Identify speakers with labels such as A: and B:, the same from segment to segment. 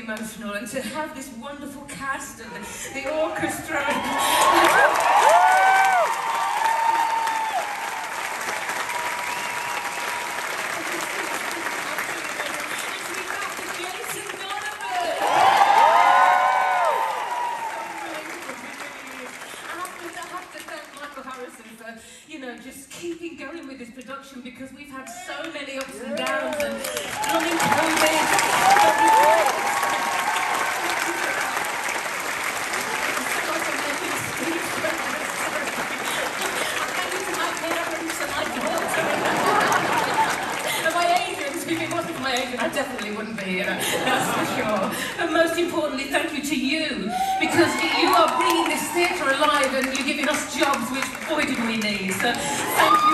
A: emotional, and to have this wonderful cast and the, the orchestra. And you're giving us jobs, which boy do we need. So thank you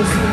A: the sea.